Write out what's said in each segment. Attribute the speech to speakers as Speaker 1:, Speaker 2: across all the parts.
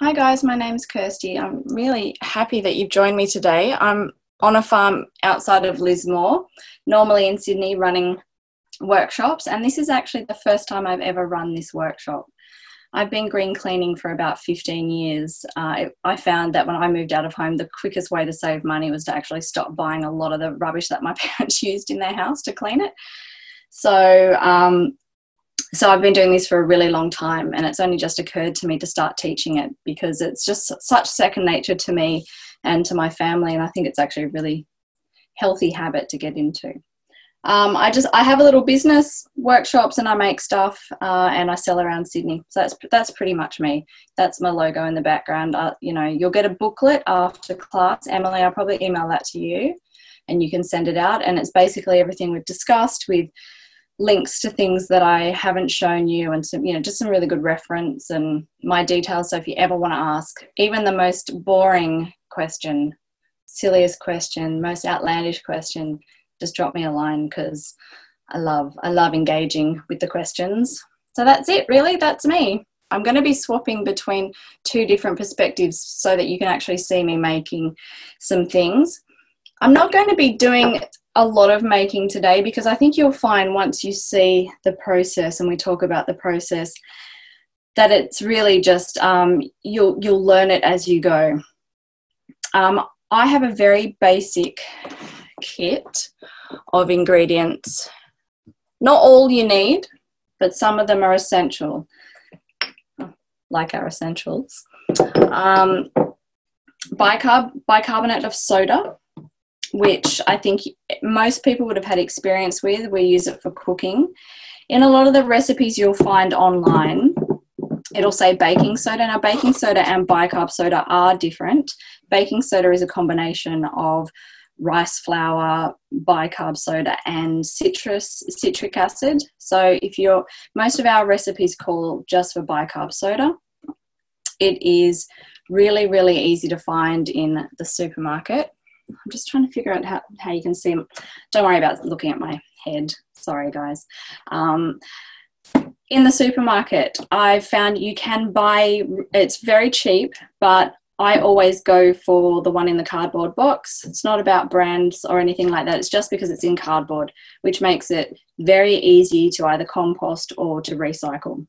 Speaker 1: Hi guys, my name's Kirsty. I'm really happy that you've joined me today. I'm on a farm outside of Lismore, normally in Sydney, running workshops, and this is actually the first time I've ever run this workshop. I've been green cleaning for about 15 years. Uh, I found that when I moved out of home, the quickest way to save money was to actually stop buying a lot of the rubbish that my parents used in their house to clean it. So, um, so I've been doing this for a really long time, and it's only just occurred to me to start teaching it because it's just such second nature to me and to my family, and I think it's actually a really healthy habit to get into. Um, I just I have a little business workshops and I make stuff uh, and I sell around Sydney. So that's that's pretty much me. That's my logo in the background. Uh, you know, you'll get a booklet after class. Emily, I'll probably email that to you, and you can send it out. And it's basically everything we've discussed with links to things that I haven't shown you and some, you know, just some really good reference and my details. So if you ever want to ask even the most boring question, silliest question, most outlandish question, just drop me a line because I love I love engaging with the questions. So that's it, really. That's me. I'm going to be swapping between two different perspectives so that you can actually see me making some things. I'm not going to be doing a lot of making today because I think you'll find once you see the process and we talk about the process that it's really just um, you'll you'll learn it as you go. Um, I have a very basic kit of ingredients. Not all you need, but some of them are essential, like our essentials. Um, bicarb, bicarbonate of soda, which I think most people would have had experience with. We use it for cooking. In a lot of the recipes you'll find online, it'll say baking soda. Now, baking soda and bicarb soda are different. Baking soda is a combination of rice flour, bicarb soda, and citrus citric acid. So if you're most of our recipes call just for bicarb soda. It is really, really easy to find in the supermarket. I'm just trying to figure out how, how you can see. Don't worry about looking at my head. Sorry, guys. Um, in the supermarket, I've found you can buy, it's very cheap, but I always go for the one in the cardboard box. It's not about brands or anything like that. It's just because it's in cardboard, which makes it very easy to either compost or to recycle.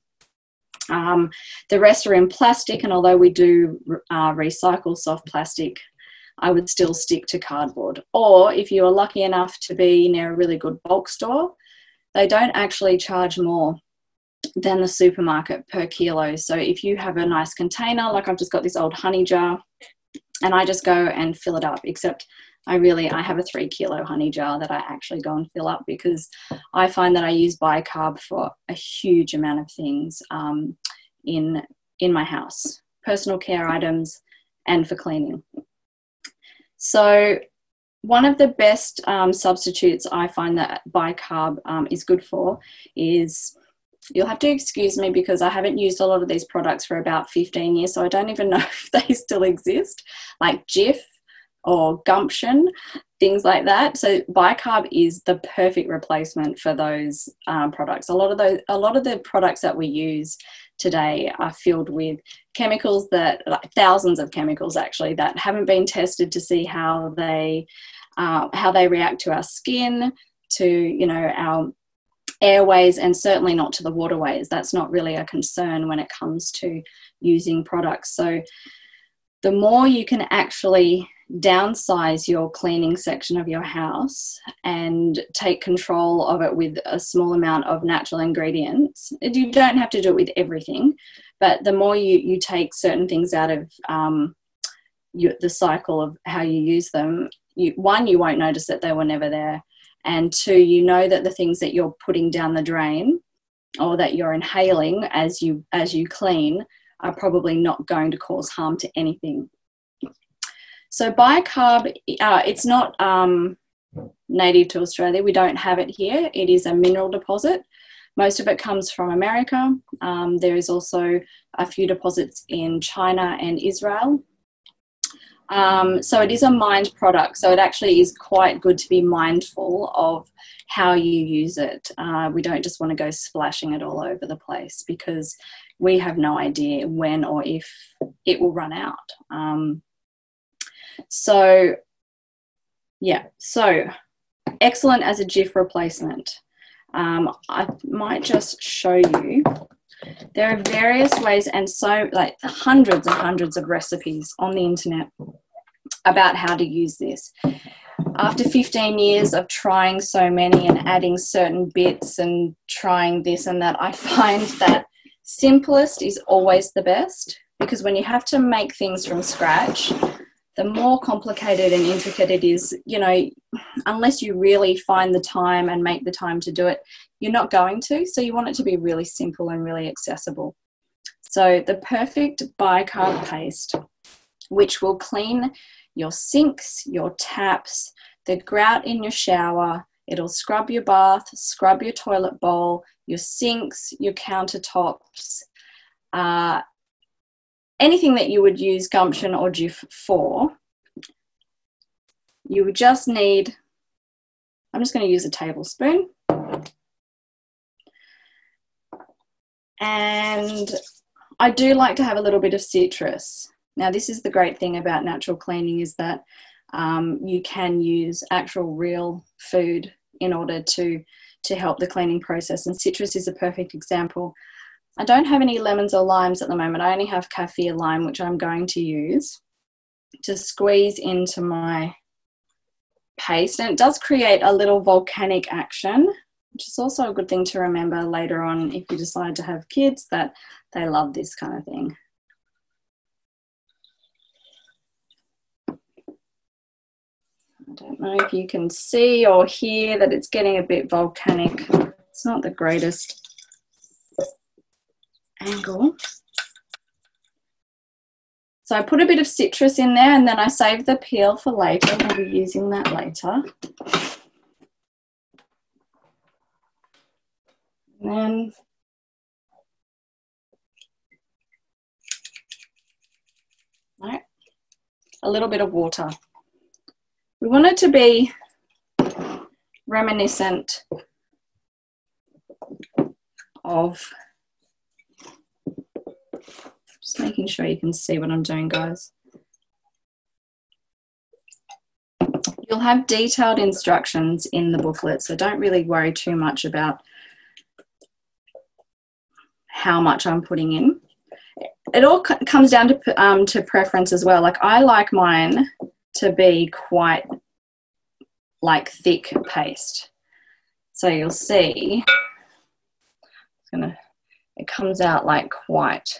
Speaker 1: Um, the rest are in plastic, and although we do uh, recycle soft plastic, I would still stick to cardboard. Or if you are lucky enough to be near a really good bulk store, they don't actually charge more than the supermarket per kilo. So if you have a nice container, like I've just got this old honey jar, and I just go and fill it up, except I really I have a three kilo honey jar that I actually go and fill up because I find that I use bicarb for a huge amount of things um, in in my house, personal care items, and for cleaning. So one of the best um, substitutes I find that bicarb um, is good for is you'll have to excuse me because I haven't used a lot of these products for about 15 years, so I don't even know if they still exist, like Jif or Gumption, things like that. So bicarb is the perfect replacement for those um, products. A lot of those, a lot of the products that we use today are filled with chemicals that, like thousands of chemicals actually, that haven't been tested to see how they, uh, how they react to our skin, to you know our airways and certainly not to the waterways. That's not really a concern when it comes to using products. So, the more you can actually downsize your cleaning section of your house and take control of it with a small amount of natural ingredients, you don't have to do it with everything, but the more you, you take certain things out of um, you, the cycle of how you use them, you, one, you won't notice that they were never there and two you know that the things that you're putting down the drain or that you're inhaling as you as you clean are probably not going to cause harm to anything so bicarb uh, it's not um, native to australia we don't have it here it is a mineral deposit most of it comes from america um, there is also a few deposits in china and israel Um, so it is a mined product. So it actually is quite good to be mindful of how you use it. Uh, we don't just want to go splashing it all over the place because we have no idea when or if it will run out. Um, so, yeah, so excellent as a Jif replacement. Um, I might just show you. There are various ways and so like hundreds and hundreds of recipes on the internet about how to use this. After 15 years of trying so many and adding certain bits and trying this and that, I find that simplest is always the best because when you have to make things from scratch, the more complicated and intricate it is, you know, unless you really find the time and make the time to do it, you're not going to. So you want it to be really simple and really accessible. So the perfect bicarb paste, which will clean your sinks, your taps, the grout in your shower, it'll scrub your bath, scrub your toilet bowl, your sinks, your countertops, uh, anything that you would use gumption or Jif for, you would just need, I'm just going to use a tablespoon. And I do like to have a little bit of citrus. Now, this is the great thing about natural cleaning is that um, you can use actual real food in order to to help the cleaning process. And citrus is a perfect example. I don't have any lemons or limes at the moment. I only have kaffir lime, which I'm going to use to squeeze into my paste. And it does create a little volcanic action, which is also a good thing to remember later on if you decide to have kids that they love this kind of thing. I don't know if you can see or hear that it's getting a bit volcanic. It's not the greatest angle. So I put a bit of citrus in there and then I save the peel for later. We'll be using that later. And then right, a little bit of water. We want it to be reminiscent of just making sure you can see what I'm doing, guys. You'll have detailed instructions in the booklet, so don't really worry too much about how much I'm putting in. It all comes down to, um, to preference as well. Like I like mine to be quite like thick paste. So you'll see, it's gonna, it comes out like quite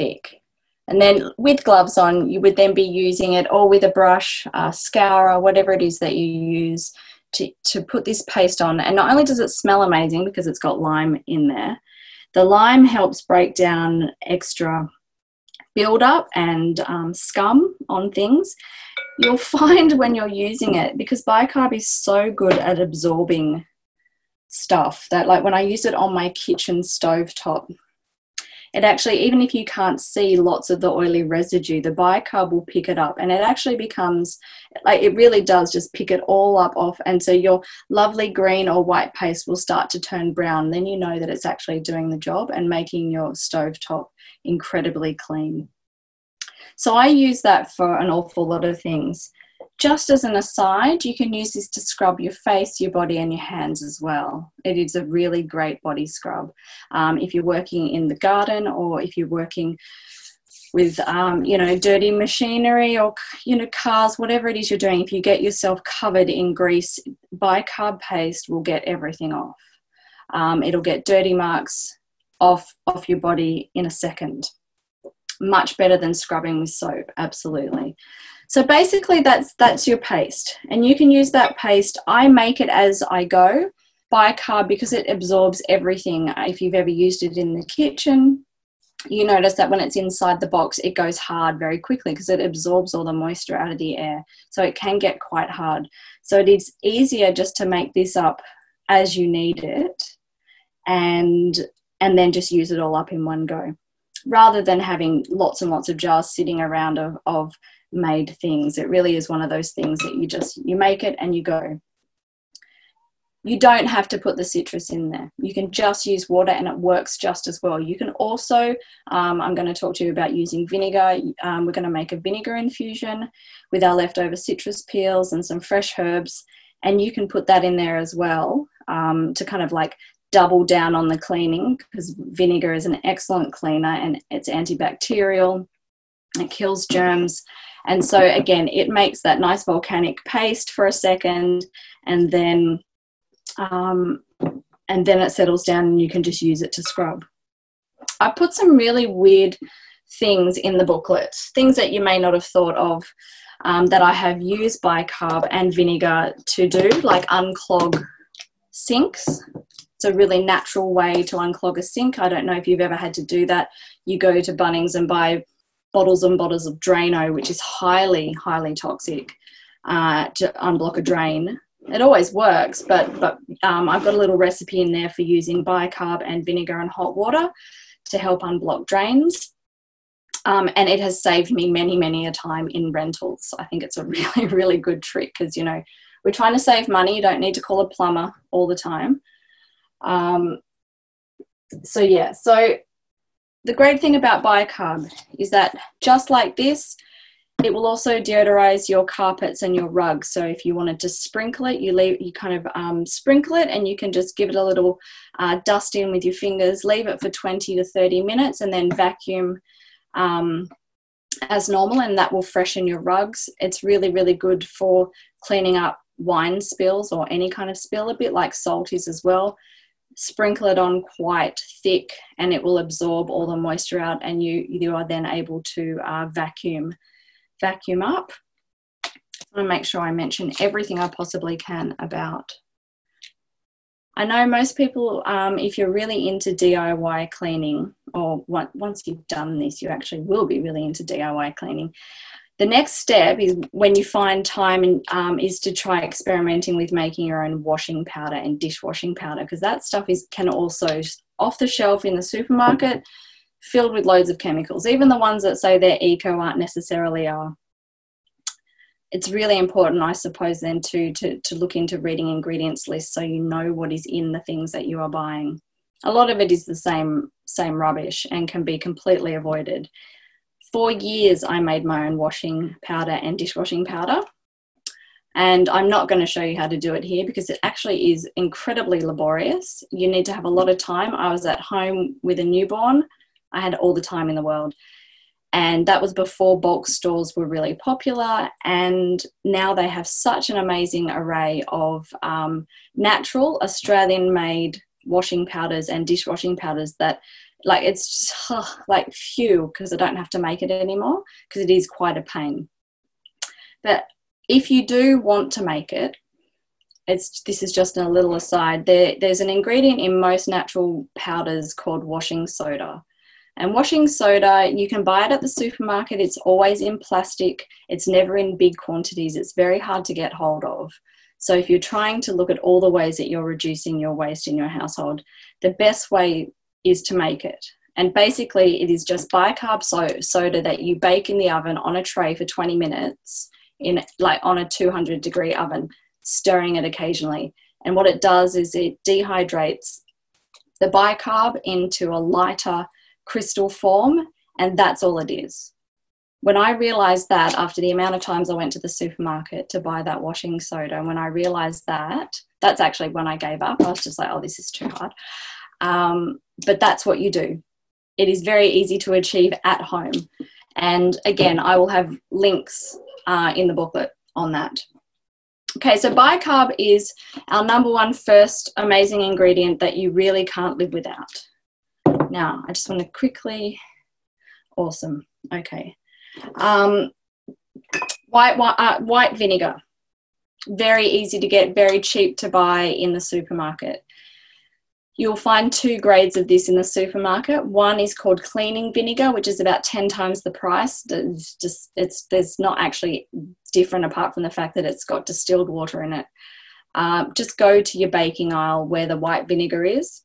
Speaker 1: thick. And then with gloves on, you would then be using it or with a brush, a scourer, whatever it is that you use to, to put this paste on. And not only does it smell amazing because it's got lime in there, the lime helps break down extra buildup and um, scum on things you'll find when you're using it because bicarb is so good at absorbing stuff that like when I use it on my kitchen stove top it actually even if you can't see lots of the oily residue the bicarb will pick it up and it actually becomes like it really does just pick it all up off and so your lovely green or white paste will start to turn brown then you know that it's actually doing the job and making your stove top incredibly clean so I use that for an awful lot of things. Just as an aside, you can use this to scrub your face, your body, and your hands as well. It is a really great body scrub. Um, if you're working in the garden or if you're working with um, you know dirty machinery or you know cars whatever it is you're doing if you get yourself covered in grease bicarb paste will get everything off um, it'll get dirty marks off off your body in a second much better than scrubbing with soap, absolutely. So basically that's that's your paste and you can use that paste. I make it as I go bicarb because it absorbs everything. Uh, if you've ever used it in the kitchen, you notice that when it's inside the box, it goes hard very quickly because it absorbs all the moisture out of the air. So it can get quite hard. So it is easier just to make this up as you need it and and then just use it all up in one go rather than having lots and lots of jars sitting around of, of made things. It really is one of those things that you just you make it and you go. You don't have to put the citrus in there. You can just use water and it works just as well. You can also, um, I'm going to talk to you about using vinegar. Um, we're going to make a vinegar infusion with our leftover citrus peels and some fresh herbs. And you can put that in there as well um, to kind of like double down on the cleaning because vinegar is an excellent cleaner and it's antibacterial. It kills germs. And so, again, it makes that nice volcanic paste for a second and then. Um, and then it settles down and you can just use it to scrub. I put some really weird things in the booklet, things that you may not have thought of um, that I have used bicarb and vinegar to do, like unclog sinks. It's a really natural way to unclog a sink. I don't know if you've ever had to do that. You go to Bunnings and buy bottles and bottles of Drano, which is highly, highly toxic uh, to unblock a drain. It always works, but but um, I've got a little recipe in there for using bicarb and vinegar and hot water to help unblock drains. Um, and it has saved me many, many a time in rentals. I think it's a really, really good trick because you know we're trying to save money. You don't need to call a plumber all the time. Um, so yeah, so the great thing about bicarb is that just like this, it will also deodorize your carpets and your rugs. So if you wanted to sprinkle it, you leave, you kind of um, sprinkle it, and you can just give it a little uh, dust in with your fingers. Leave it for 20 to 30 minutes, and then vacuum um, as normal, and that will freshen your rugs. It's really really good for cleaning up wine spills or any kind of spill, a bit like salt is as well. Sprinkle it on quite thick and it will absorb all the moisture out, and you, you are then able to uh, vacuum, vacuum up. I want to make sure I mention everything I possibly can about. I know most people, um, if you're really into DIY cleaning, or once you've done this, you actually will be really into DIY cleaning the next step is when you find time and um, is to try experimenting with making your own washing powder and dishwashing powder because that stuff is can also off the shelf in the supermarket filled with loads of chemicals. Even the ones that say they're eco aren't necessarily are. It's really important i suppose then to, to to look into reading ingredients lists so you know what is in the things that you are buying. A lot of it is the same same rubbish and can be completely avoided for years, I made my own washing powder and dishwashing powder. And I'm not going to show you how to do it here because it actually is incredibly laborious. You need to have a lot of time. I was at home with a newborn, I had all the time in the world. And that was before bulk stores were really popular. And now they have such an amazing array of um, natural Australian made washing powders and dishwashing powders that like it's just, like phew because I don't have to make it anymore because it is quite a pain. But if you do want to make it, it's this is just a little aside. There, there's an ingredient in most natural powders called washing soda. And washing soda, you can buy it at the supermarket. It's always in plastic. It's never in big quantities. It's very hard to get hold of. So if you're trying to look at all the ways that you're reducing your waste in your household, the best way is to make it. And basically, it is just bicarb so- soda that you bake in the oven on a tray for 20 minutes in like on a 200 degree oven, stirring it occasionally. And what it does is it dehydrates the bicarb into a lighter crystal form, and that's all it is. When I realized that after the amount of times I went to the supermarket to buy that washing soda, and when I realized that, that's actually when I gave up. I was just like, oh, this is too hard. Um, but that's what you do. It is very easy to achieve at home. And again, I will have links uh, in the booklet on that. Okay, so bicarb is our number one first amazing ingredient that you really can't live without. Now, I just want to quickly, awesome, okay. Um, white, white, uh, white vinegar, very easy to get, very cheap to buy in the supermarket. You'll find two grades of this in the supermarket. One is called cleaning vinegar, which is about 10 times the price. It's just it's there's not actually different apart from the fact that it's got distilled water in it. Uh, just go to your baking aisle where the white vinegar is.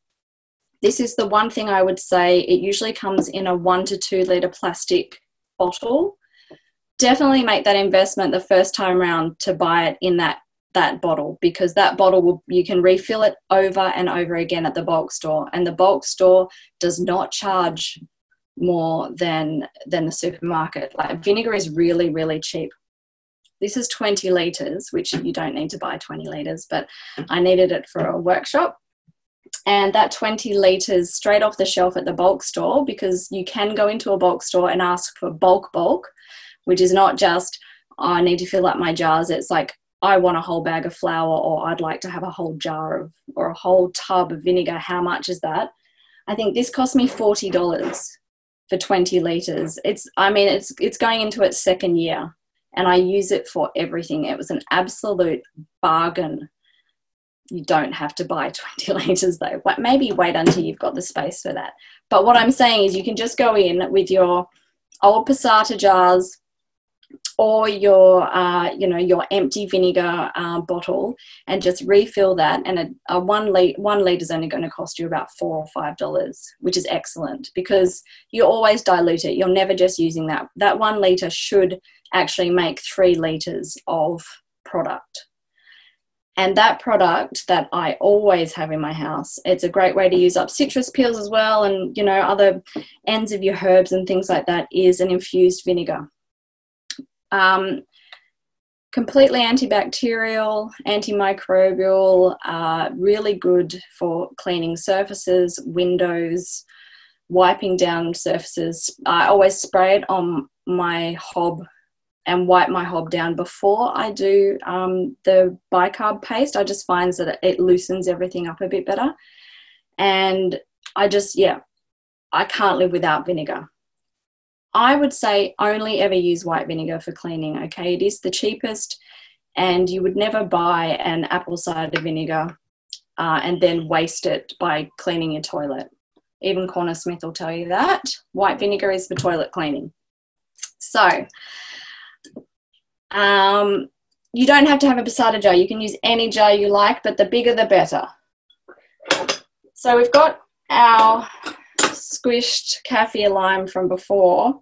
Speaker 1: This is the one thing I would say. It usually comes in a one to two litre plastic bottle. definitely make that investment the first time around to buy it in that that bottle because that bottle will you can refill it over and over again at the bulk store and the bulk store does not charge more than than the supermarket. Like vinegar is really really cheap. This is 20 liters which you don't need to buy 20 liters but i needed it for a workshop. And that 20 liters straight off the shelf at the bulk store because you can go into a bulk store and ask for bulk bulk which is not just oh, i need to fill up my jars. It's like i want a whole bag of flour or i'd like to have a whole jar of or a whole tub of vinegar. How much is that? I think this cost me $40 for 20 liters. It's i mean it's it's going into its second year and i use it for everything. It was an absolute bargain. You don't have to buy 20 liters though. Maybe wait until you've got the space for that. But what i'm saying is you can just go in with your old passata jars or your uh, you know your empty vinegar uh, bottle and just refill that and a, a one liter one liter is only going to cost you about four or five dollars which is excellent because you always dilute it you're never just using that that one liter should actually make three liters of product and that product that I always have in my house, it's a great way to use up citrus peels as well, and you know other ends of your herbs and things like that. Is an infused vinegar. Um, completely antibacterial, antimicrobial, uh, really good for cleaning surfaces, windows, wiping down surfaces. I always spray it on my hob and wipe my hob down before I do um, the bicarb paste. I just find that it loosens everything up a bit better. And I just, yeah, I can't live without vinegar. I would say only ever use white vinegar for cleaning, okay? It is the cheapest, and you would never buy an apple cider vinegar uh, and then waste it by cleaning your toilet. Even Cornersmith will tell you that. White vinegar is for toilet cleaning. So, um, you don't have to have a passata jar. You can use any jar you like, but the bigger the better. So we've got our squished kaffir lime from before.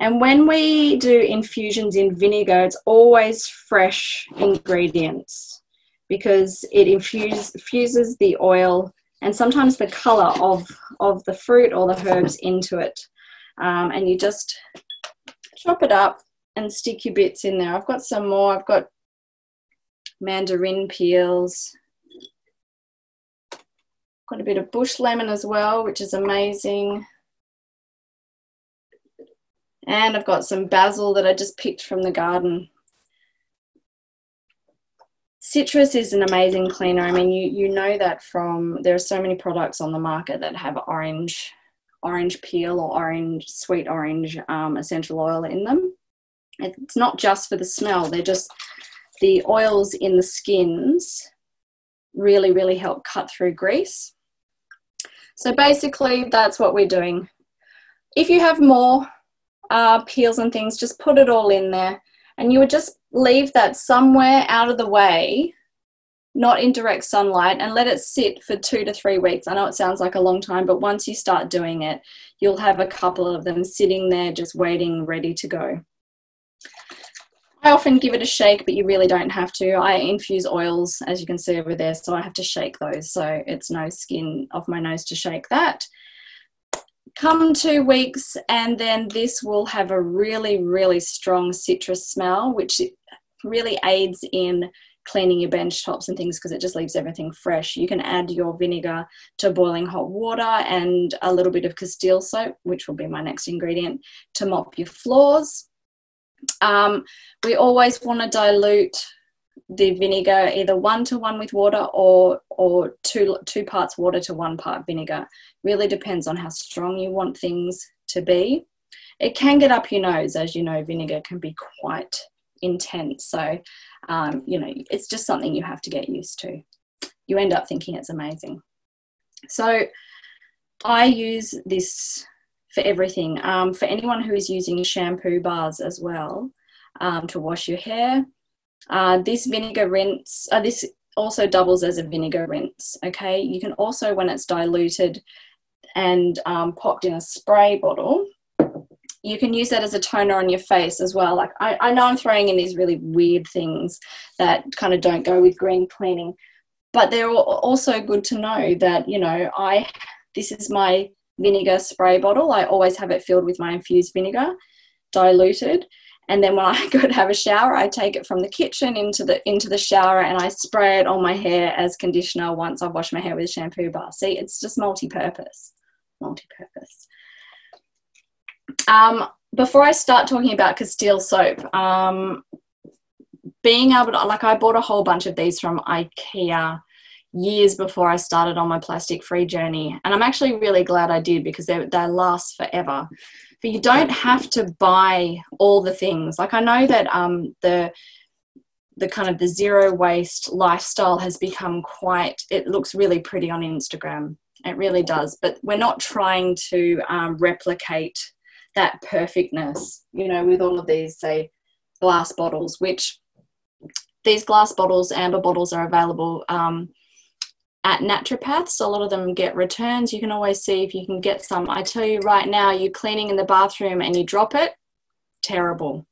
Speaker 1: And when we do infusions in vinegar, it's always fresh ingredients because it infuse, infuses the oil and sometimes the color of, of the fruit or the herbs into it. Um, and you just chop it up and stick your bits in there. I've got some more. I've got mandarin peels, Got a bit of bush lemon as well, which is amazing. And I've got some basil that I just picked from the garden. Citrus is an amazing cleaner. I mean, you, you know that from, there are so many products on the market that have orange, orange peel or orange, sweet orange um, essential oil in them. It's not just for the smell, they're just the oils in the skins really, really help cut through grease. So basically, that's what we're doing. If you have more uh, peels and things, just put it all in there. And you would just leave that somewhere out of the way, not in direct sunlight, and let it sit for two to three weeks. I know it sounds like a long time, but once you start doing it, you'll have a couple of them sitting there just waiting, ready to go. I often give it a shake, but you really don't have to. I infuse oils, as you can see over there, so I have to shake those. So it's no skin off my nose to shake that. Come two weeks, and then this will have a really, really strong citrus smell, which really aids in cleaning your bench tops and things because it just leaves everything fresh. You can add your vinegar to boiling hot water and a little bit of Castile soap, which will be my next ingredient, to mop your floors um, we always want to dilute the vinegar either one to one with water or or two two parts water to one part vinegar. Really depends on how strong you want things to be. It can get up your nose, as you know, vinegar can be quite intense. So, um, you know, it's just something you have to get used to. You end up thinking it's amazing. So, I use this for everything. Um, for anyone who is using shampoo bars as well um, to wash your hair, uh, this vinegar rinse, uh, this also doubles as a vinegar rinse. Okay, you can also, when it's diluted and um, popped in a spray bottle, you can use that as a toner on your face as well. Like I, I know I'm throwing in these really weird things that kind of don't go with green cleaning, but they're also good to know that you know I this is my vinegar spray bottle. I always have it filled with my infused vinegar, diluted. And then when I go to have a shower, I take it from the kitchen into the into the shower and I spray it on my hair as conditioner once I've washed my hair with a shampoo bar. See, it's just multi-purpose. Multi-purpose. Um, before I start talking about Castile soap, um, being able to, like, I bought a whole bunch of these from IKEA years before I started on my plastic free journey. And I'm actually really glad I did because they, they last forever. But you don't have to buy all the things. Like, I know that um, the the kind of the zero waste lifestyle has become quite it looks really pretty on instagram it really does but we're not trying to um, replicate that perfectness, you know, with all of these, say, glass bottles, which these glass bottles, amber bottles, are available um, at naturopaths. A lot of them get returns. You can always see if you can get some. I tell you right now, you're cleaning in the bathroom and you drop it, terrible.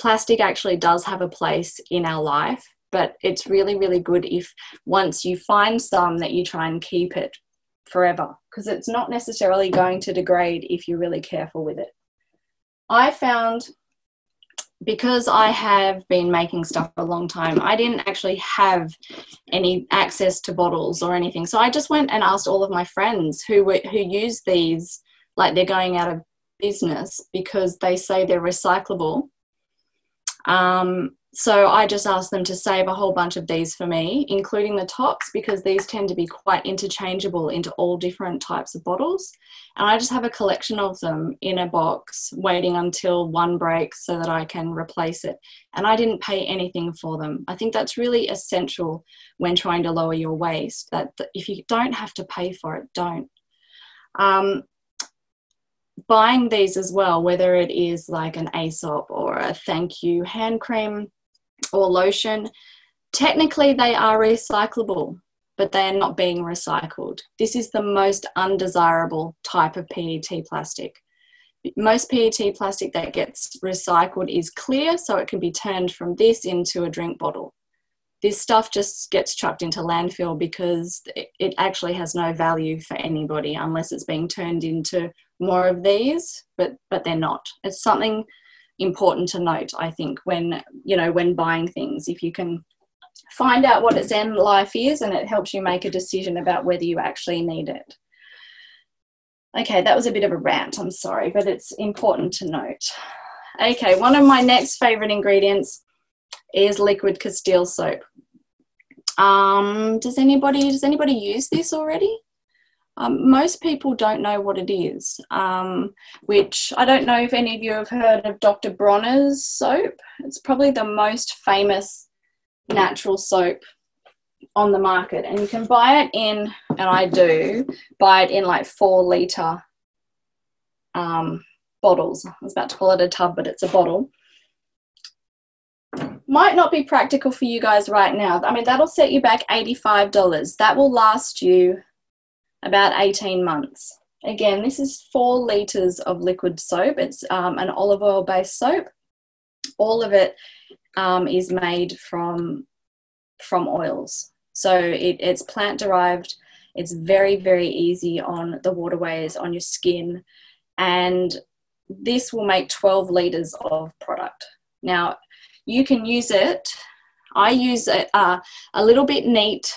Speaker 1: Plastic actually does have a place in our life, but it's really, really good if once you find some that you try and keep it forever because it's not necessarily going to degrade if you're really careful with it. I found because I have been making stuff a long time, I didn't actually have any access to bottles or anything. So I just went and asked all of my friends who were, who use these like they're going out of business because they say they're recyclable. Um, so I just asked them to save a whole bunch of these for me, including the tops, because these tend to be quite interchangeable into all different types of bottles. And I just have a collection of them in a box, waiting until one breaks so that I can replace it. And I didn't pay anything for them. I think that's really essential when trying to lower your waste, that if you don't have to pay for it, don't. Um, buying these as well, whether it is like an Aesop or a thank you hand cream, or lotion, technically they are recyclable, but they are not being recycled. This is the most undesirable type of PET plastic. Most PET plastic that gets recycled is clear, so it can be turned from this into a drink bottle. This stuff just gets chucked into landfill because it actually has no value for anybody unless it's being turned into more of these, but, but they're not. It's something important to note i think when you know when buying things. If you can find out what its end life is and it helps you make a decision about whether you actually need it. Okay that was a bit of a rant i'm sorry but it's important to note. Okay one of my next favorite ingredients is liquid castile soap. Um, does anybody does anybody use this already um, most people don't know what it is, um, which I don't know if any of you have heard of Dr. Bronner's soap. It's probably the most famous natural soap on the market, and you can buy it in, and I do buy it in like four liter um, bottles. I was about to call it a tub, but it's a bottle. Might not be practical for you guys right now. I mean, that'll set you back $85. That will last you about 18 months. Again, this is four litres of liquid soap. It's um, an olive oil based soap. All of it um, is made from, from oils. So it, it's plant derived. It's very, very easy on the waterways, on your skin. And this will make 12 litres of product. Now, you can use it. I use it uh, a little bit neat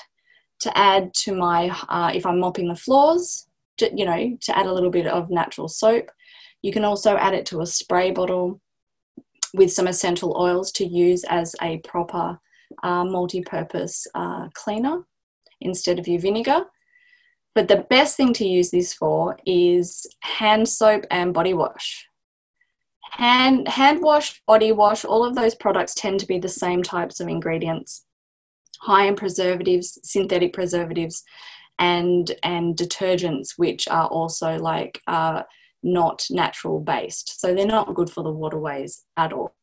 Speaker 1: to add to my, uh, if I'm mopping the floors, to, you know, to add a little bit of natural soap. You can also add it to a spray bottle with some essential oils to use as a proper uh, multi-purpose uh, cleaner instead of your vinegar. But the best thing to use this for is hand soap and body wash. Hand, hand wash, body wash, all of those products tend to be the same types of ingredients high in preservatives, synthetic preservatives, and and detergents, which are also like uh, not natural based. So they're not good for the waterways at all.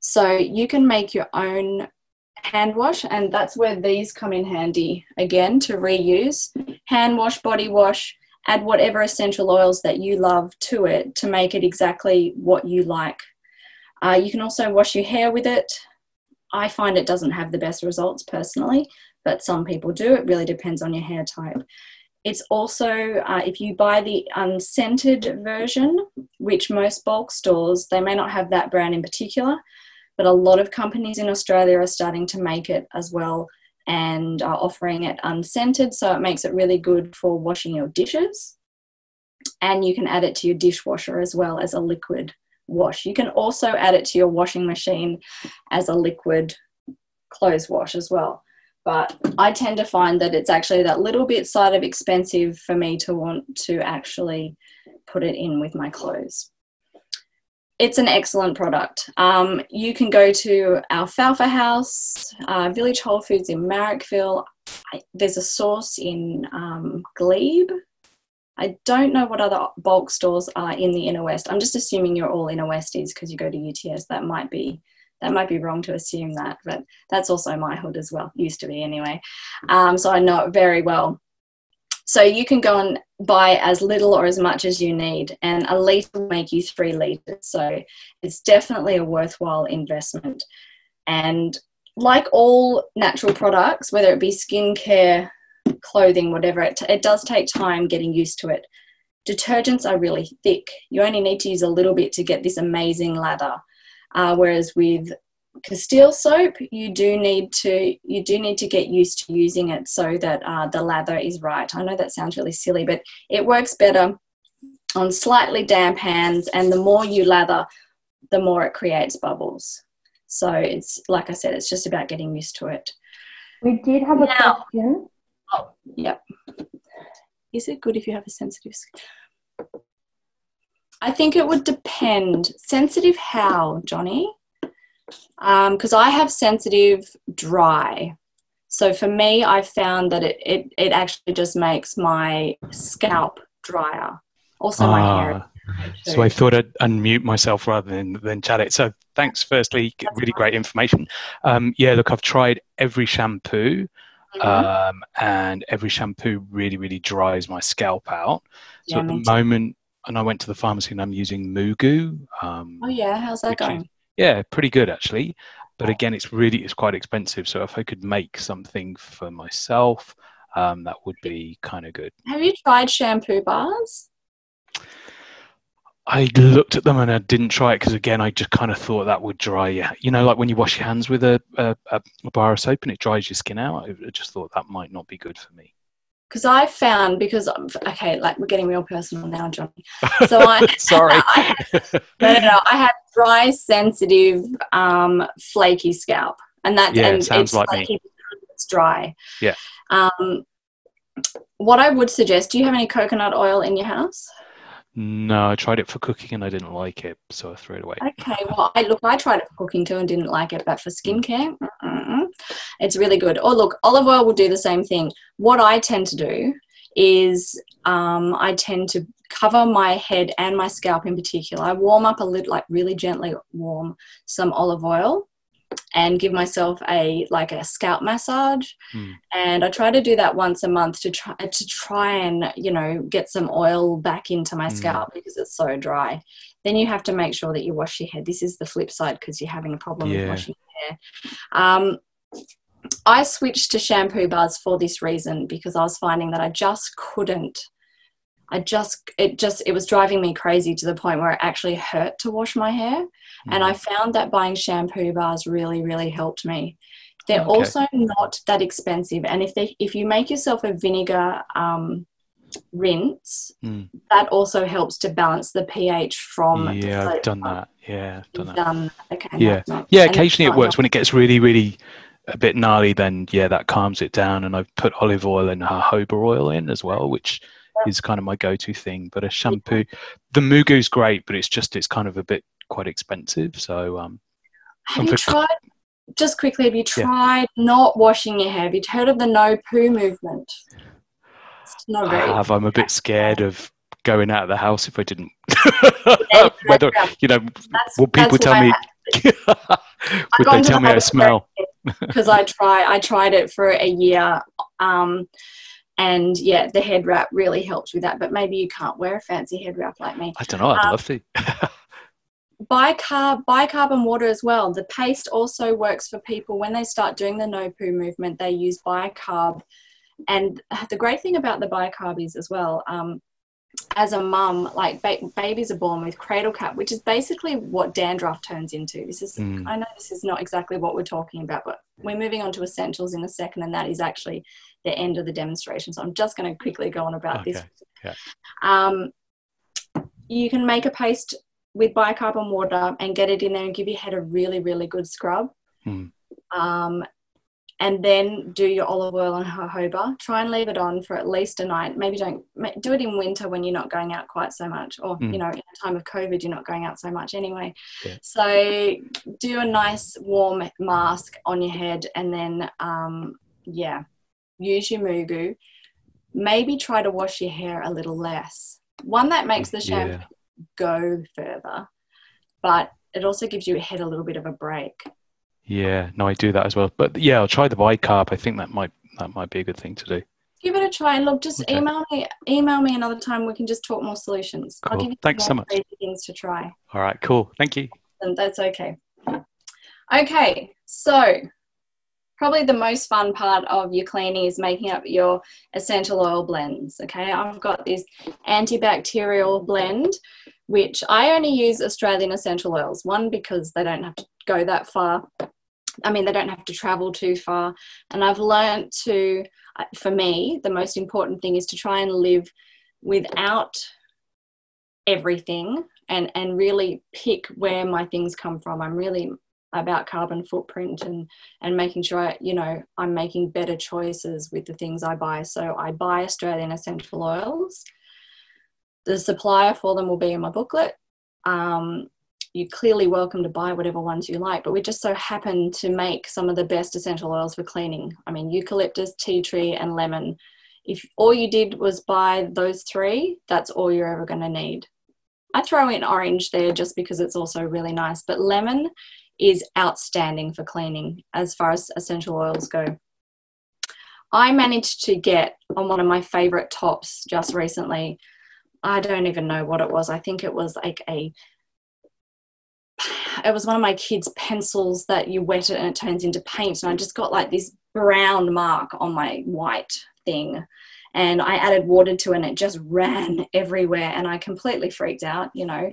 Speaker 1: So you can make your own hand wash, and that's where these come in handy again to reuse. Hand wash, body wash, add whatever essential oils that you love to it to make it exactly what you like. Uh, you can also wash your hair with it. I find it doesn't have the best results personally, but some people do. It really depends on your hair type. It's also, uh, if you buy the unscented version, which most bulk stores, they may not have that brand in particular, but a lot of companies in Australia are starting to make it as well and are offering it unscented. So it makes it really good for washing your dishes. And you can add it to your dishwasher as well as a liquid wash. You can also add it to your washing machine as a liquid clothes wash as well. But I tend to find that it's actually that little bit side of expensive for me to want to actually put it in with my clothes. It's an excellent product. Um, you can go to Alfalfa House, uh, Village Whole Foods in Marrickville. I, there's a source in um, Glebe, I don't know what other bulk stores are in the inner west. I'm just assuming you're all inner westies because you go to UTS. That might be that might be wrong to assume that, but that's also my hood as well. Used to be anyway. Um, so I know it very well. So you can go and buy as little or as much as you need, and a litre will make you three litres. So it's definitely a worthwhile investment. And like all natural products, whether it be skincare, clothing, whatever, it, it does take time getting used to it. Detergents are really thick. You only need to use a little bit to get this amazing lather. Uh, whereas with Castile soap, you do need to you do need to get used to using it so that uh, the lather is right. I know that sounds really silly, but it works better on slightly damp hands, and the more you lather, the more it creates bubbles. So it's like I said, it's just about getting used to it.
Speaker 2: We did have a now, question
Speaker 1: Oh, yep. Is it good if you have a sensitive skin? I think it would depend. Sensitive how, Johnny? Because um, I have sensitive dry. So for me, I found that it, it, it actually just makes my scalp drier. Also, my ah, hair.
Speaker 3: So I thought I'd unmute myself rather than, than chat it. So thanks, firstly, That's really great information. Um, yeah, look, I've tried every shampoo. Mm-hmm. Um, and every shampoo really, really dries my scalp out. So yeah, at the moment, and I went to the pharmacy and I'm using MooGoo.
Speaker 1: Um, oh yeah, how's that going? Is,
Speaker 3: yeah, pretty good actually. But again, it's really it's quite expensive. So if I could make something for myself, um, that would be kind of good.
Speaker 1: Have you tried shampoo bars?
Speaker 3: I looked at them and I didn't try it because again I just kind of thought that would dry you. You know, like when you wash your hands with a, a, a bar of soap and it dries your skin out. I just thought that might not be good for me.
Speaker 1: Because I found because okay, like we're getting real personal now, Johnny. So I
Speaker 3: sorry.
Speaker 1: I, no, no, no. I have dry, sensitive, um, flaky scalp, and that
Speaker 3: yeah,
Speaker 1: and
Speaker 3: sounds like flaky, me.
Speaker 1: It's dry.
Speaker 3: Yeah.
Speaker 1: Um, what I would suggest. Do you have any coconut oil in your house?
Speaker 3: No, I tried it for cooking and I didn't like it, so I threw it away.
Speaker 1: Okay, well, I, look, I tried it for cooking too and didn't like it, but for skincare, mm it's really good. Or oh, look, olive oil will do the same thing. What I tend to do is um, I tend to cover my head and my scalp in particular. I warm up a little, like really gently warm some olive oil and give myself a like a scalp massage mm. and i try to do that once a month to try to try and you know get some oil back into my mm. scalp because it's so dry then you have to make sure that you wash your hair this is the flip side because you're having a problem yeah. with washing your hair um, i switched to shampoo bars for this reason because i was finding that i just couldn't I just it just it was driving me crazy to the point where it actually hurt to wash my hair. And I found that buying shampoo bars really, really helped me. They're okay. also not that expensive. And if they if you make yourself a vinegar um, rinse, mm. that also helps to balance the pH from
Speaker 3: Yeah, I've done that. Yeah,
Speaker 1: done that. Done, okay,
Speaker 3: yeah. yeah, occasionally it works when it gets really, really a bit gnarly then yeah that calms it down and i've put olive oil and jojoba oil in as well which is kind of my go-to thing. But a shampoo, the MooGoo's great, but it's just it's kind of a bit quite expensive. So um,
Speaker 1: have you tried? Just quickly, have you tried yeah. not washing your hair? Have you heard of the no poo movement?
Speaker 3: I have. I'm a bit scared of going out of the house if I didn't. Whether you know, that's, will people tell me? would they tell me I smell?
Speaker 1: Because I try. I tried it for a year. Um, And yeah, the head wrap really helps with that. But maybe you can't wear a fancy head wrap like me.
Speaker 3: I don't know. I'd
Speaker 1: Um,
Speaker 3: love to.
Speaker 1: bicarb bicarb and water as well. The paste also works for people when they start doing the no poo movement they use bicarb. And the great thing about the bicarb is as well um, as a mum like ba- babies are born with cradle cap which is basically what dandruff turns into. This is
Speaker 3: Mm.
Speaker 1: i know this is not exactly what we're talking about but we're moving on to essentials in a second and that is actually the end of the demonstration. So i'm just going to quickly go on about this.
Speaker 3: Yeah.
Speaker 1: um, you can make a paste with bicarb and water and get it in there and give your head a really, really good scrub.
Speaker 3: Hmm.
Speaker 1: Um, and then do your olive oil and jojoba. Try and leave it on for at least a night. Maybe don't do it in winter when you're not going out quite so much, or
Speaker 3: Hmm.
Speaker 1: you know, in a time of COVID, you're not going out so much anyway.
Speaker 3: Yeah.
Speaker 1: So do a nice warm mask on your head, and then um, yeah, use your MooGoo. Maybe try to wash your hair a little less. One that makes the shampoo
Speaker 3: Yeah.
Speaker 1: Go further, but it also gives your head a little bit of a break.
Speaker 3: Yeah, no, I do that as well. But yeah, I'll try the bicarb. I think that might that might be a good thing to do.
Speaker 1: Give it a try and look. Just
Speaker 3: Okay.
Speaker 1: email me. Email me another time. We can just talk more solutions. I'll
Speaker 3: Cool.
Speaker 1: give you
Speaker 3: Thanks so much.
Speaker 1: crazy things to try,
Speaker 3: All right, cool. Thank you.
Speaker 1: and that's okay. Okay, so probably the most fun part of your cleaning is making up your essential oil blends. Okay, I've got this antibacterial blend, which I only use Australian essential oils. One, because they don't have to go that far. I mean, they don't have to travel too far. And I've learned to, uh, for me, the most important thing is to try and live without everything and, and really pick where my things come from. I'm really about carbon footprint and and making sure I, you know I'm making better choices with the things I buy. So I buy Australian essential oils. The supplier for them will be in my booklet. Um, you're clearly welcome to buy whatever ones you like, but we just so happen to make some of the best essential oils for cleaning. I mean, eucalyptus, tea tree, and lemon. If all you did was buy those three, that's all you're ever going to need. I throw in orange there just because it's also really nice, but lemon is outstanding for cleaning as far as essential oils go. I managed to get on one of my favorite tops just recently. I don't even know what it was. I think it was like a it was one of my kids' pencils that you wet it and it turns into paint. And I just got like this brown mark on my white thing. And I added water to it and it just ran everywhere. And I completely freaked out, you know.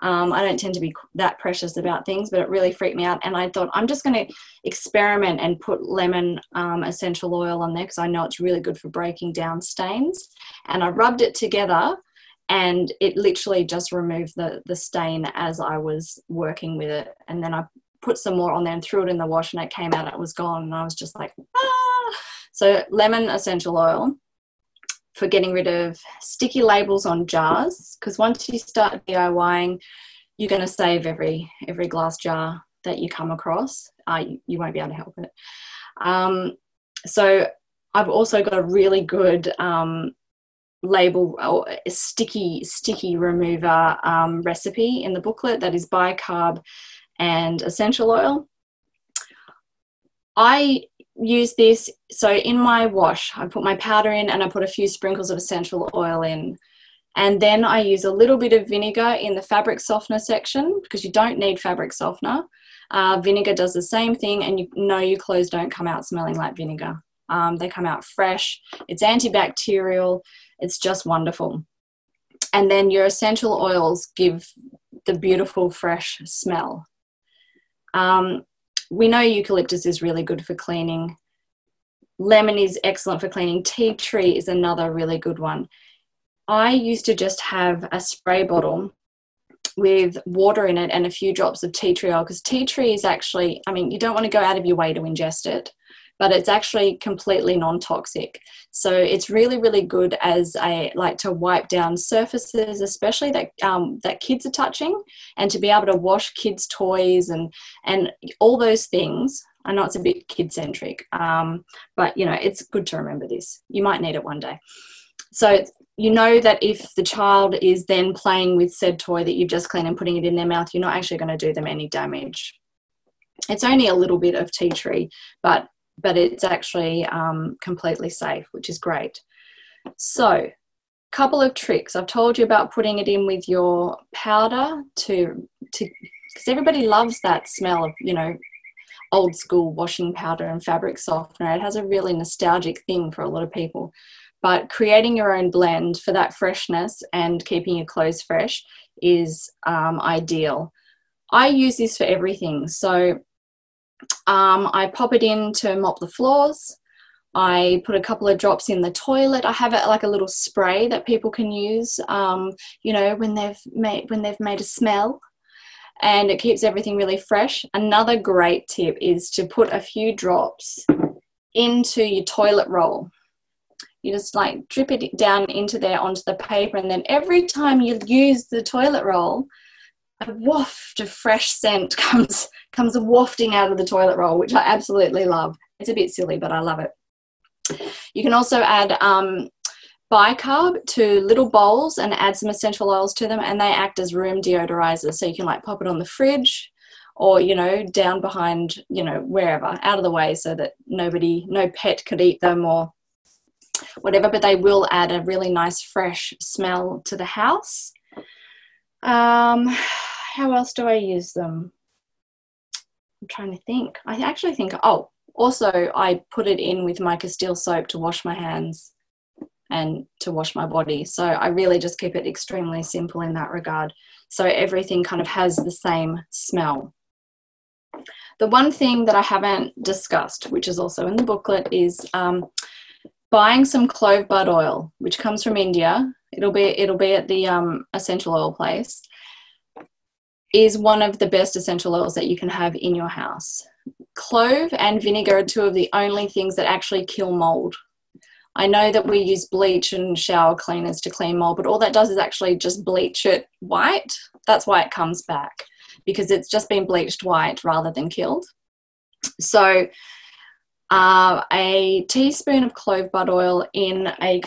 Speaker 1: Um, I don't tend to be that precious about things, but it really freaked me out. And I thought, I'm just going to experiment and put lemon um, essential oil on there because I know it's really good for breaking down stains. And I rubbed it together and it literally just removed the, the stain as I was working with it. And then I put some more on there and threw it in the wash and it came out, it was gone. And I was just like, ah. So, lemon essential oil for getting rid of sticky labels on jars because once you start DIYing, you're going to save every every glass jar that you come across. Uh, you, you won't be able to help it. Um, so I've also got a really good um, label or sticky sticky remover um, recipe in the booklet that is bicarb and essential oil. I use this so in my wash I put my powder in and I put a few sprinkles of essential oil in and then I use a little bit of vinegar in the fabric softener section because you don't need fabric softener. Uh, vinegar does the same thing and you know your clothes don't come out smelling like vinegar. Um, they come out fresh. It's antibacterial. It's just wonderful. And then your essential oils give the beautiful fresh smell. Um, we know eucalyptus is really good for cleaning. Lemon is excellent for cleaning. Tea tree is another really good one. I used to just have a spray bottle with water in it and a few drops of tea tree oil because tea tree is actually, I mean, you don't want to go out of your way to ingest it, but it's actually completely non toxic. So it's really, really good as a like to wipe down surfaces, especially that um, that kids are touching, and to be able to wash kids' toys and and all those things. I know it's a bit kid centric, um, but you know it's good to remember this. You might need it one day. So you know that if the child is then playing with said toy that you've just cleaned and putting it in their mouth, you're not actually going to do them any damage. It's only a little bit of tea tree, but but it's actually um, completely safe, which is great. So, a couple of tricks. I've told you about putting it in with your powder to to because everybody loves that smell of you know old school washing powder and fabric softener. It has a really nostalgic thing for a lot of people. But creating your own blend for that freshness and keeping your clothes fresh is um, ideal. I use this for everything. So um, I pop it in to mop the floors. I put a couple of drops in the toilet. I have it like a little spray that people can use, um, you know, when they've made when they've made a smell, and it keeps everything really fresh. Another great tip is to put a few drops into your toilet roll. You just like drip it down into there onto the paper, and then every time you use the toilet roll, a waft of fresh scent comes comes wafting out of the toilet roll, which I absolutely love. It's a bit silly, but I love it. You can also add um, bicarb to little bowls and add some essential oils to them, and they act as room deodorizers. So you can like pop it on the fridge or you know down behind you know wherever out of the way so that nobody no pet could eat them or whatever but they will add a really nice fresh smell to the house um how else do i use them i'm trying to think i actually think oh also, I put it in with my Castile soap to wash my hands and to wash my body. So I really just keep it extremely simple in that regard. So everything kind of has the same smell. The one thing that I haven't discussed, which is also in the booklet, is um, buying some clove bud oil, which comes from India. It'll be it'll be at the um, essential oil place. Is one of the best essential oils that you can have in your house clove and vinegar are two of the only things that actually kill mold. I know that we use bleach and shower cleaners to clean mold, but all that does is actually just bleach it white. That's why it comes back because it's just been bleached white rather than killed. So, uh, a teaspoon of clove bud oil in a,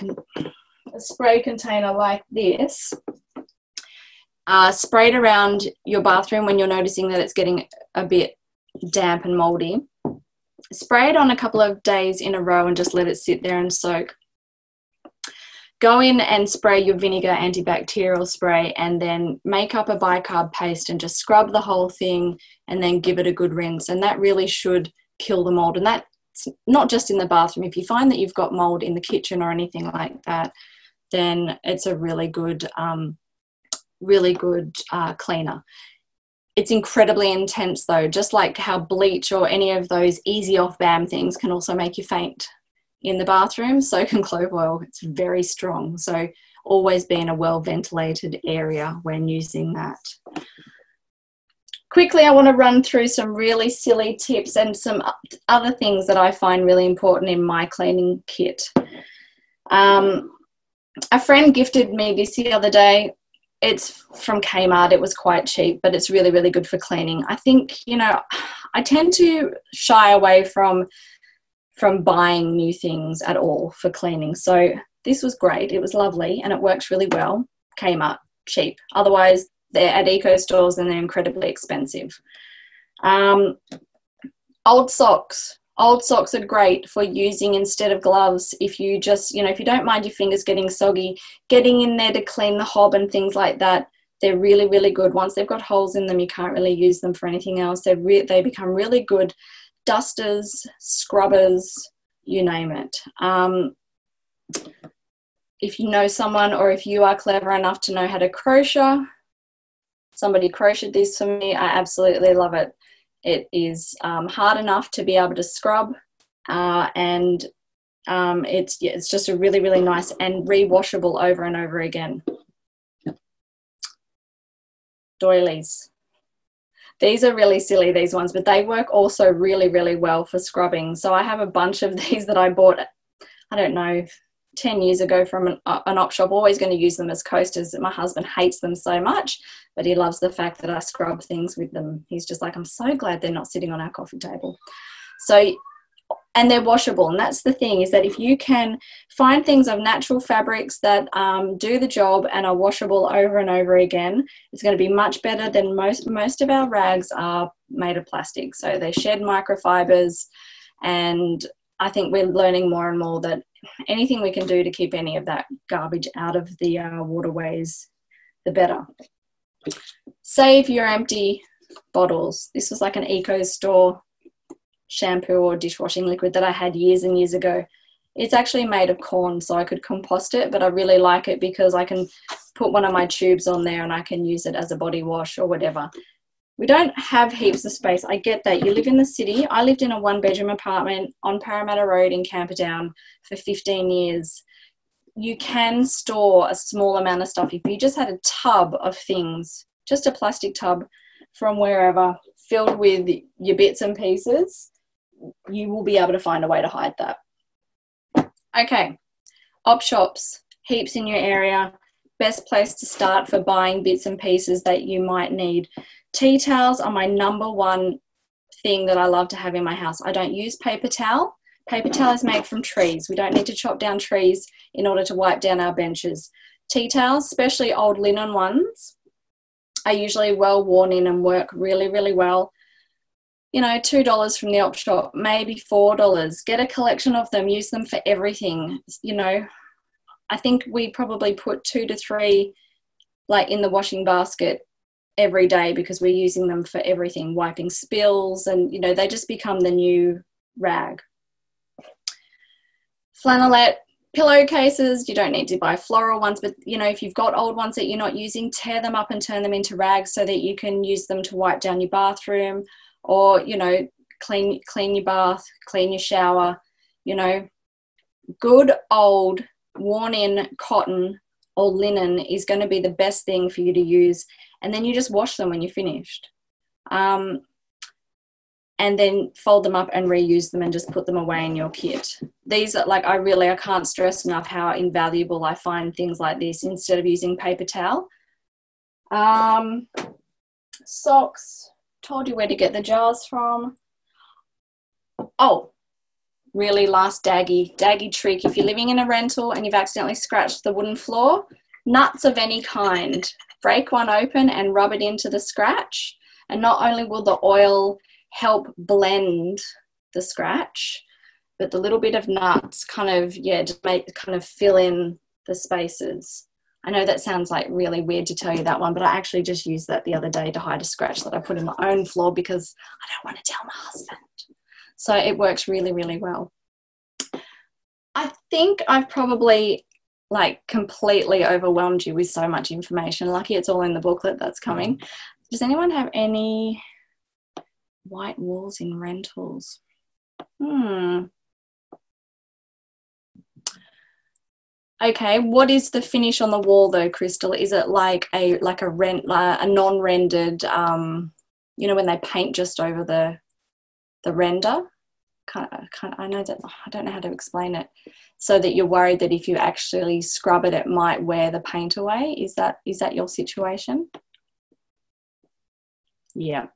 Speaker 1: a spray container like this, uh, sprayed around your bathroom when you're noticing that it's getting a bit damp and moldy. Spray it on a couple of days in a row and just let it sit there and soak. Go in and spray your vinegar antibacterial spray and then make up a bicarb paste and just scrub the whole thing and then give it a good rinse. And that really should kill the mold. And that's not just in the bathroom. If you find that you've got mold in the kitchen or anything like that, then it's a really good, um, really good uh, cleaner it's incredibly intense though, just like how bleach or any of those easy off bam things can also make you faint in the bathroom. So can clove oil. It's very strong. So always be in a well ventilated area when using that. Quickly, I want to run through some really silly tips and some other things that I find really important in my cleaning kit. Um, a friend gifted me this the other day it's from Kmart. It was quite cheap, but it's really, really good for cleaning. I think, you know, I tend to shy away from from buying new things at all for cleaning. So this was great. It was lovely and it works really well. Kmart, cheap. Otherwise, they're at eco stores and they're incredibly expensive. Um, old socks. Old socks are great for using instead of gloves. If you just you know if you don't mind your fingers getting soggy getting in there to clean the hob and things like that they're really really good. Once they've got holes in them you can't really use them for anything else. They re- they become really good dusters scrubbers you name it. Um, if you know someone or if you are clever enough to know how to crochet somebody crocheted this for me i absolutely love it it is um, hard enough to be able to scrub, uh, and um, it's yeah, it's just a really really nice and rewashable over and over again. Doilies. These are really silly, these ones, but they work also really, really well for scrubbing. So I have a bunch of these that I bought, I don't know, 10 years ago from an, uh, an op shop, always going to use them as coasters. My husband hates them so much, but he loves the fact that I scrub things with them. He's just like, I'm so glad they're not sitting on our coffee table. So, and they're washable. And that's the thing is that if you can find things of natural fabrics that um, do the job and are washable over and over again, it's going to be much better than most, most of our rags are made of plastic. So they shed microfibers and I think we're learning more and more that anything we can do to keep any of that garbage out of the uh, waterways, the better. Save your empty bottles. This was like an eco store shampoo or dishwashing liquid that I had years and years ago. It's actually made of corn, so I could compost it, but I really like it because I can put one of my tubes on there and I can use it as a body wash or whatever. We don't have heaps of space. I get that. You live in the city. I lived in a one bedroom apartment on Parramatta Road in Camperdown for 15 years. You can store a small amount of stuff. If you just had a tub of things, just a plastic tub from wherever filled with your bits and pieces, you will be able to find a way to hide that. Okay, op shops, heaps in your area. Best place to start for buying bits and pieces that you might need. Tea towels are my number one thing that I love to have in my house. I don't use paper towel. Paper towel is made from trees. We don't need to chop down trees in order to wipe down our benches. Tea towels, especially old linen ones, are usually well worn in and work really, really well you know, $2 from the op shop, maybe $4. Get a collection of them, use them for everything. You know, I think we probably put two to three like in the washing basket every day because we're using them for everything, wiping spills, and you know, they just become the new rag. Flannelette pillowcases, you don't need to buy floral ones, but you know, if you've got old ones that you're not using, tear them up and turn them into rags so that you can use them to wipe down your bathroom or you know clean clean your bath clean your shower you know good old worn in cotton or linen is going to be the best thing for you to use and then you just wash them when you're finished. Um, and then fold them up and reuse them and just put them away in your kit. These are like i really i can't stress enough how invaluable i find things like this instead of using paper towel. Um, socks. Told you where to get the jars from. Oh, really last daggy, daggy trick. If you're living in a rental and you've accidentally scratched the wooden floor, nuts of any kind, break one open and rub it into the scratch. And not only will the oil help blend the scratch, but the little bit of nuts kind of, yeah, just make kind of fill in the spaces. I know that sounds like really weird to tell you that one, but I actually just used that the other day to hide a scratch that I put in my own floor because I don't want to tell my husband. So it works really, really well. I think I've probably like completely overwhelmed you with so much information. Lucky it's all in the booklet that's coming. Does anyone have any white walls in rentals? Hmm. Okay, what is the finish on the wall though, Crystal? Is it like a like a rent uh, a non-rendered um you know when they paint just over the the render? Kind of, kind of, I know that I don't know how to explain it. So that you're worried that if you actually scrub it, it might wear the paint away. Is that is that your situation? Yeah.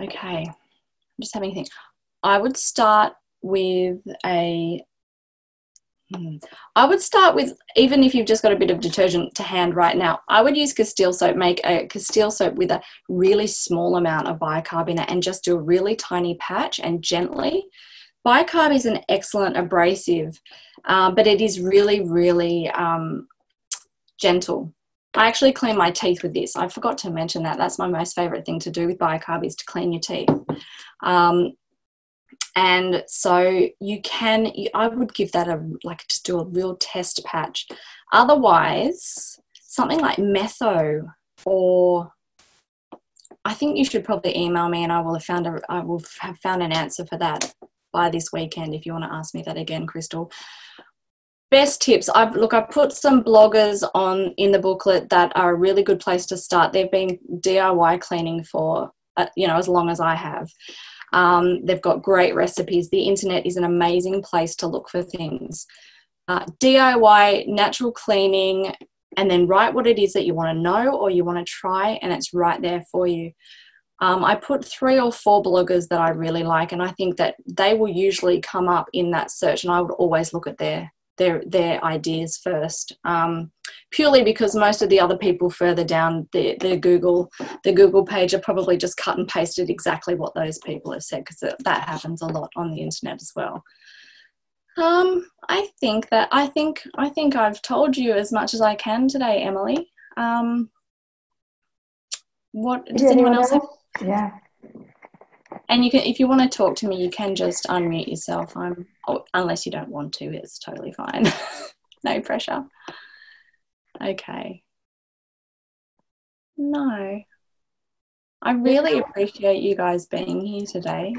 Speaker 1: Okay. I'm just having a think. I would start with a. I would start with even if you've just got a bit of detergent to hand right now. I would use Castile soap, make a Castile soap with a really small amount of bicarb in it, and just do a really tiny patch and gently. Bicarb is an excellent abrasive, uh, but it is really, really um, gentle. I actually clean my teeth with this. I forgot to mention that. That's my most favorite thing to do with bicarb is to clean your teeth. Um, and so you can i would give that a like just do a real test patch. Otherwise something like metho or i think you should probably email me and i will have found a i will have found an answer for that by this weekend if you want to ask me that again crystal. Best tips i've look i put some bloggers on in the booklet that are a really good place to start. They've been diy cleaning for uh, you know as long as i have um, they've got great recipes. The internet is an amazing place to look for things. Uh, DIY, natural cleaning, and then write what it is that you want to know or you want to try, and it's right there for you. Um, I put three or four bloggers that I really like, and I think that they will usually come up in that search, and I would always look at their their their ideas first. Um, purely because most of the other people further down the, the Google the Google page are probably just cut and pasted exactly what those people have said because that happens a lot on the internet as well. Um, I think that I think I think I've told you as much as I can today, Emily. Um, what does anyone, anyone else have?
Speaker 2: Yeah.
Speaker 1: And you can, if you want to talk to me, you can just unmute yourself. I'm, unless you don't want to, it's totally fine. no pressure. Okay. No. I really appreciate you guys being here today.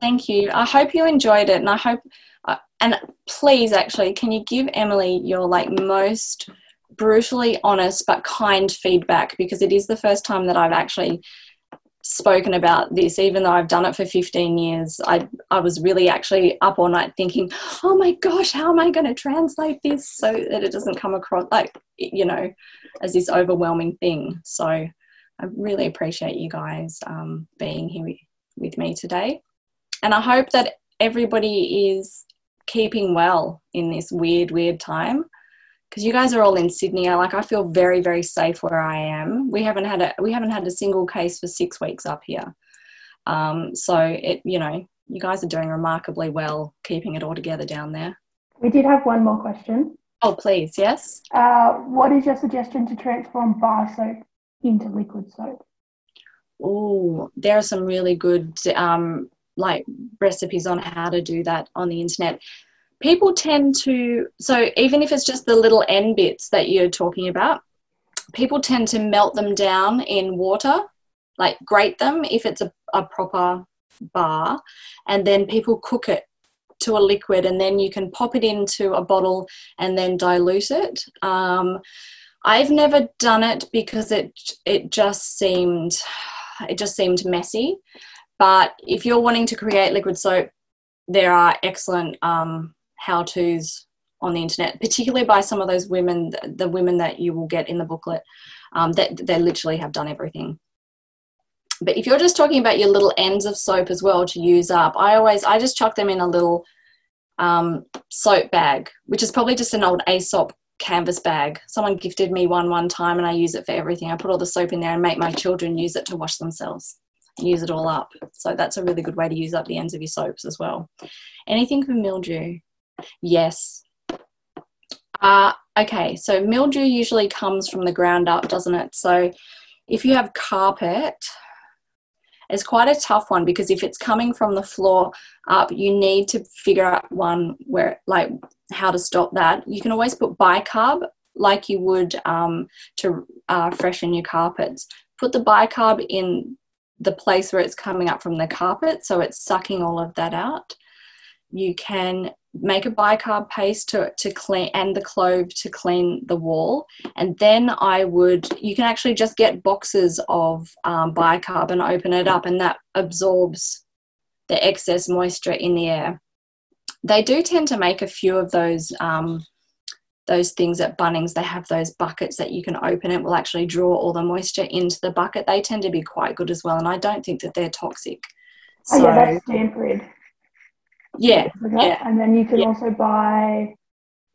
Speaker 1: Thank you. I hope you enjoyed it, and I hope. Uh, and please, actually, can you give Emily your like most brutally honest but kind feedback because it is the first time that I've actually spoken about this even though I've done it for 15 years I I was really actually up all night thinking oh my gosh how am I going to translate this so that it doesn't come across like you know as this overwhelming thing. So I really appreciate you guys um, being here with me today. And I hope that everybody is keeping well in this weird weird time because you guys are all in Sydney. I like I feel very very safe where I am. We haven't had a we haven't had a single case for six weeks up here. Um, so it you know you guys are doing remarkably well keeping it all together down there.
Speaker 2: We did have one more question.
Speaker 1: Oh please, yes.
Speaker 2: Uh, what is your suggestion to transform bar soap into liquid soap?
Speaker 1: Oh, there are some really good um, like recipes on how to do that on the internet people tend to so even if it's just the little end bits that you're talking about people tend to melt them down in water like grate them if it's a, a proper bar and then people cook it to a liquid and then you can pop it into a bottle and then dilute it. Um, i've never done it because it it just seemed it just seemed messy but if you're wanting to create liquid soap there are excellent um, how to's on the internet, particularly by some of those women, the women that you will get in the booklet, um, that they literally have done everything. But if you're just talking about your little ends of soap as well to use up, I always I just chuck them in a little um, soap bag, which is probably just an old Aesop canvas bag. Someone gifted me one one time, and I use it for everything. I put all the soap in there and make my children use it to wash themselves, use it all up. So that's a really good way to use up the ends of your soaps as well. Anything for mildew. Yes. Uh, okay, so mildew usually comes from the ground up, doesn't it? So if you have carpet, it's quite a tough one because if it's coming from the floor up, you need to figure out one where, like, how to stop that. You can always put bicarb like you would um, to uh, freshen your carpets. Put the bicarb in the place where it's coming up from the carpet, so it's sucking all of that out. You can make a bicarb paste to, to clean and the clove to clean the wall and then i would you can actually just get boxes of um, bicarb and open it up and that absorbs the excess moisture in the air they do tend to make a few of those um, those things at Bunnings, they have those buckets that you can open. It will actually draw all the moisture into the bucket. They tend to be quite good as well, and I don't think that they're toxic.
Speaker 2: So, oh, yeah, that's.
Speaker 1: Yeah. yeah.
Speaker 2: And then you can yeah. also buy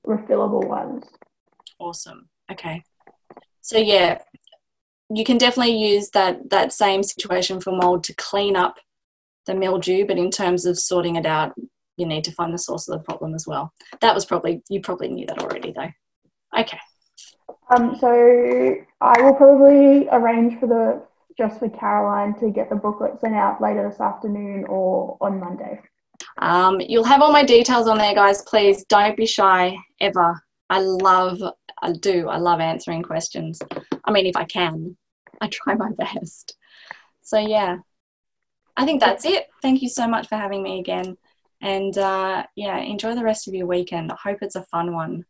Speaker 2: refillable ones.
Speaker 1: Awesome. Okay. So yeah, you can definitely use that that same situation for mold to clean up the mildew, but in terms of sorting it out, you need to find the source of the problem as well. That was probably you probably knew that already though. Okay.
Speaker 2: Um, so I will probably arrange for the just for Caroline to get the booklet sent out later this afternoon or on Monday.
Speaker 1: Um, you'll have all my details on there, guys. Please don't be shy ever. I love, I do, I love answering questions. I mean, if I can, I try my best. So, yeah, I think that's it. Thank you so much for having me again. And uh, yeah, enjoy the rest of your weekend. I hope it's a fun one.